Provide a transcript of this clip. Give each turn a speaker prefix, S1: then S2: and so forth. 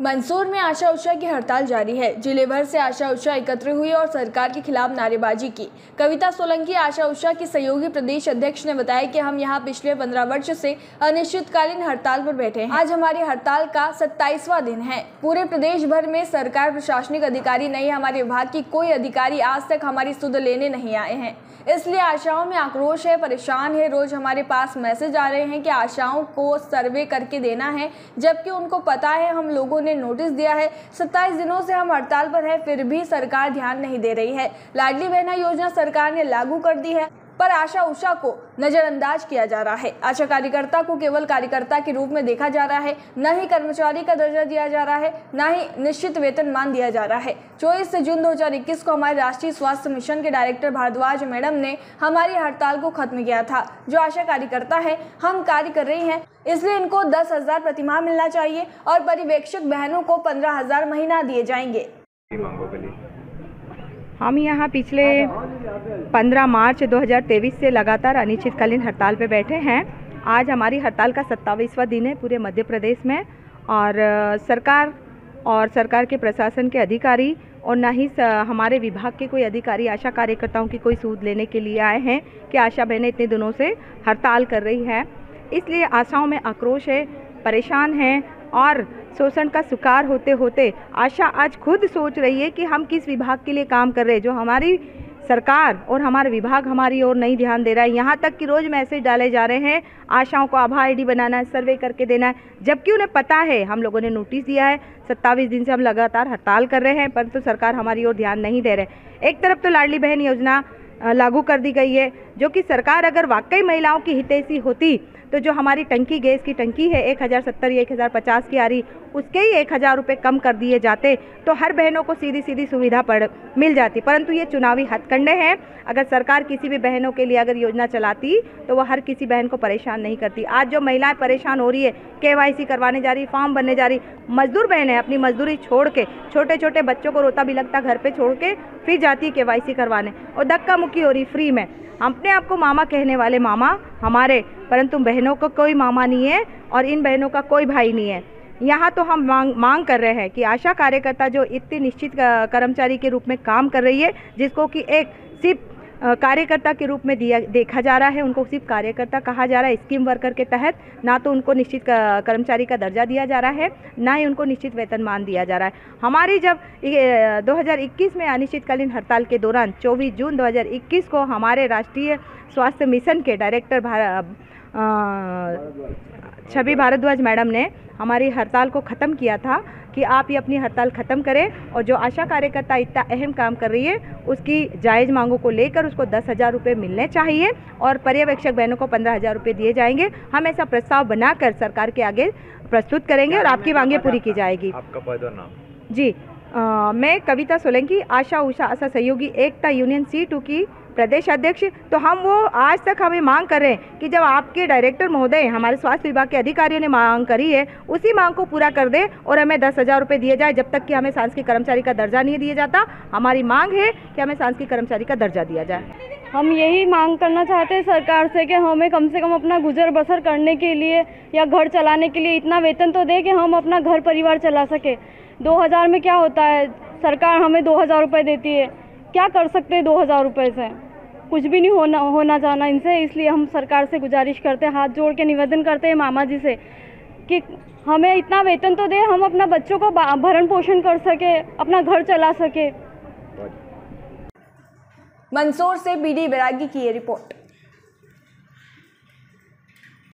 S1: मंदसौर में आशा उषा की हड़ताल जारी है। ज़िले भर से आशा उषा एकत्र हुई और सरकार के खिलाफ नारेबाजी की। कविता सोलंकी आशा उषा की सहयोगी प्रदेश अध्यक्ष ने बताया कि हम यहाँ पिछले पंद्रह वर्ष से अनिश्चितकालीन हड़ताल पर बैठे हैं। आज हमारी हड़ताल का सत्ताईसवा दिन है। पूरे प्रदेश भर में सरकार, प्रशासनिक अधिकारी नहीं, हमारे विभाग की कोई अधिकारी आज तक हमारी सुध लेने नहीं आए हैं। इसलिए आशाओं में आक्रोश है, परेशान है। रोज हमारे पास मैसेज आ रहे हैं कि आशाओं को सर्वे करके देना है, जबकि उनको पता है हम लोगों ने नोटिस दिया है। सत्ताईस दिनों से हम हड़ताल पर है, फिर भी सरकार ध्यान नहीं दे रही है। लाडली बहना योजना सरकार ने लागू कर दी है। पर आशा उषा को नजरअंदाज किया जा रहा है। आशा कार्यकर्ता को केवल कार्यकर्ता के रूप में देखा जा रहा है, न ही कर्मचारी का दर्जा दिया जा रहा है, न ही निश्चित वेतन मान दिया जा रहा है। चौबीस जून 2021 को हमारे राष्ट्रीय स्वास्थ्य मिशन के डायरेक्टर भारद्वाज मैडम ने हमारी हड़ताल को खत्म किया था। जो आशा कार्यकर्ता है, हम कार्य कर रही हैं, इसलिए इनको दस हज़ार प्रतिमाह मिलना चाहिए और पर्यवेक्षक बहनों को पंद्रह हज़ार महीना दिए जाएँगे।
S2: हम यहाँ पिछले 15 मार्च 2023 से लगातार अनिश्चितकालीन हड़ताल पर बैठे हैं। आज हमारी हड़ताल का सत्ताईसवां दिन है पूरे मध्य प्रदेश में और सरकार और सरकार के प्रशासन के अधिकारी और ना ही हमारे विभाग के कोई अधिकारी, आशा कार्यकर्ताओं की कोई सूद लेने के लिए आए हैं कि आशा बहनें इतने दिनों से हड़ताल कर रही है। इसलिए आशाओं में आक्रोश है, परेशान हैं और शोषण का शिकार होते होते आशा आज खुद सोच रही है कि हम किस विभाग के लिए काम कर रहे हैं। जो हमारी सरकार और हमारा विभाग हमारी ओर नहीं ध्यान दे रहा है। यहाँ तक कि रोज़ मैसेज डाले जा रहे हैं, आशाओं को आभा आईडी बनाना है, सर्वे करके देना है, जबकि उन्हें पता है, हम लोगों ने नोटिस दिया है सत्ताईस दिन से हम लगातार हड़ताल कर रहे हैं, परंतु तो सरकार हमारी ओर ध्यान नहीं दे रहे। एक तरफ़ तो लाडली बहन योजना लागू कर दी गई है। जो कि सरकार अगर वाकई महिलाओं की हितैषी होती तो जो हमारी टंकी, गैस की टंकी है, एक हज़ार सत्तर, एक हज़ार पचास की आ रही, उसके ही एक हज़ार रुपये कम कर दिए जाते तो हर बहनों को सीधी सीधी सुविधा पड़, मिल जाती। परंतु ये चुनावी हथकंडे हैं। अगर सरकार किसी भी बहनों के लिए अगर योजना चलाती तो वह हर किसी बहन को परेशान नहीं करती। आज जो महिलाएँ परेशान हो रही है, के करवाने जा रही, फॉर्म भरने जा रही, मजदूर बहनें अपनी मजदूरी छोड़ के छोटे छोटे बच्चों को रोता भी लगता घर पर छोड़ के, फिर जाती है के करवाने। और धक्का मुक्की हो रही फ्री में। अपने आप को मामा कहने वाले मामा हमारे, परंतु बहनों को कोई मामा नहीं है और इन बहनों का कोई भाई नहीं है। यहाँ तो हम मांग मांग कर रहे हैं कि आशा कार्यकर्ता जो इतनी निश्चित कर्मचारी के रूप में काम कर रही है, जिसको कि एक सिर्फ़ कार्यकर्ता के रूप में दिया, देखा जा रहा है। उनको सिर्फ़ कार्यकर्ता कहा जा रहा है, स्कीम वर्कर के तहत। ना तो उनको निश्चित कर्मचारी का दर्जा दिया जा रहा है, ना ही उनको निश्चित वेतनमान दिया जा रहा है। हमारी जब 2021 में अनिश्चितकालीन हड़ताल के दौरान 24 जून 2021 को हमारे राष्ट्रीय स्वास्थ्य मिशन के डायरेक्टर छवि भारद्वाज मैडम ने हमारी हड़ताल को ख़त्म किया था कि आप ये अपनी हड़ताल ख़त्म करें और जो आशा कार्यकर्ता इतना अहम काम कर रही है उसकी जायज़ मांगों को लेकर उसको दस हज़ार रुपये मिलने चाहिए और पर्यवेक्षक बहनों को पंद्रह हज़ार रुपये दिए जाएँगे। हम ऐसा प्रस्ताव बनाकर सरकार के आगे प्रस्तुत करेंगे और आपकी मांगें पूरी की जाएगी।
S3: आपका नाम।
S2: जी आ, मैं कविता सोलंकी आशा उषा आशा सहयोगी एकता यूनियन सी टू की प्रदेश अध्यक्ष तो हम वो आज तक हमें मांग कर रहे हैं कि जब आपके डायरेक्टर महोदय, हमारे स्वास्थ्य विभाग के अधिकारियों ने मांग करी है, उसी मांग को पूरा कर दे और हमें दस हज़ार रुपये दिए जाए, जब तक कि हमें सांसकीय कर्मचारी का दर्जा नहीं दिया जाता। हमारी मांग है कि हमें सांसकीय कर्मचारी का दर्जा दिया जाए।
S4: हम यही मांग करना चाहते हैं सरकार से कि हमें कम से कम अपना गुजर बसर करने के लिए या घर चलाने के लिए इतना वेतन तो दे कि हम अपना घर परिवार चला सके। दो हज़ार में क्या होता है? सरकार हमें दो हज़ार रुपये देती है। क्या कर सकते हैं दो हज़ार रुपये से? कुछ भी नहीं होना होना जाना इनसे, इसलिए हम सरकार से गुजारिश करते हैं, हाथ जोड़ के निवेदन करते हैं मामा जी से कि हमें इतना वेतन तो दे, हम अपना बच्चों को भरण पोषण कर सके, अपना घर चला सके।
S1: मंदसौर से बीडी बैरागी की ये रिपोर्ट।